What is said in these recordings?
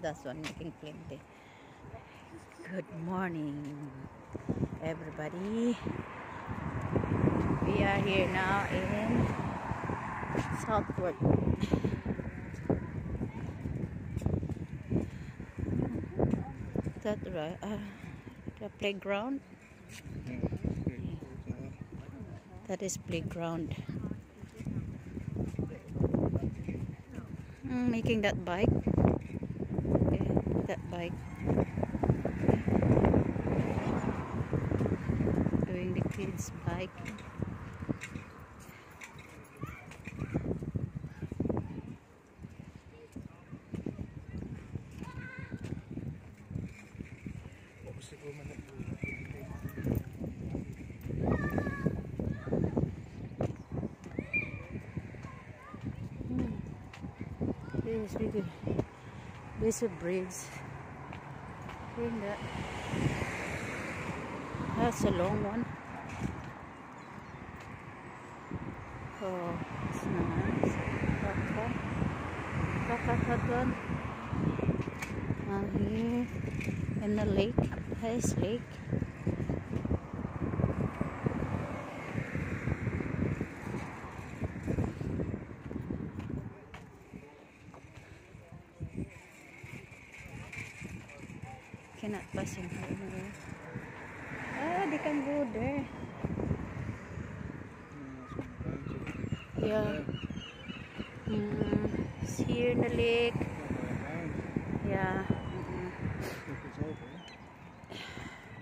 that's one making plenty. Good morning, everybody. We are here now in Southport. That right? Uh, the playground. That is playground. Mm, making that bike. That bike. Doing the kids' bike. What was the woman that Mm. This is big. This is a bridge. Doing that. That's a long one. Oh, it's nice. Hot, hot. Hot, hot, hot one. Now here in the lake, Hayes Lake. Cannot pass in here. Ah, they can go there. Yeah. Mm, it's here in the lake. Yeah.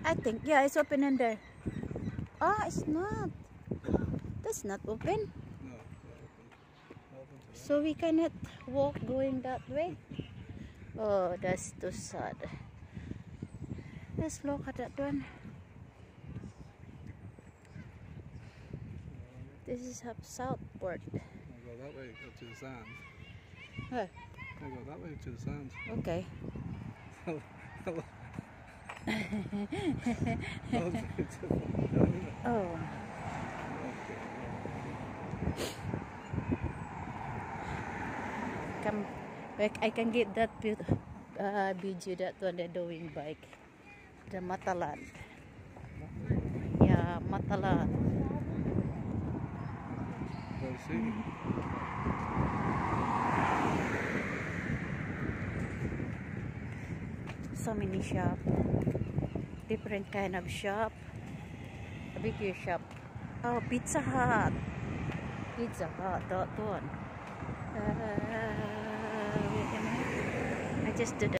I think, yeah, it's open in there. Ah, it's not. That's not open. So we cannot walk going that way. Oh, that's too sad. Let's look at that one. This is up Southport. I go that way, go to the sands. Huh, I go that way to the sands. okay. Oh, come. Like I can get that uh, video that one they're doing bike. The Matalan. Yeah, Matalan. So many shop. Different kind of shop. A bigger shop. Oh, Pizza Hut. Pizza Hut, that one. Uh. I just did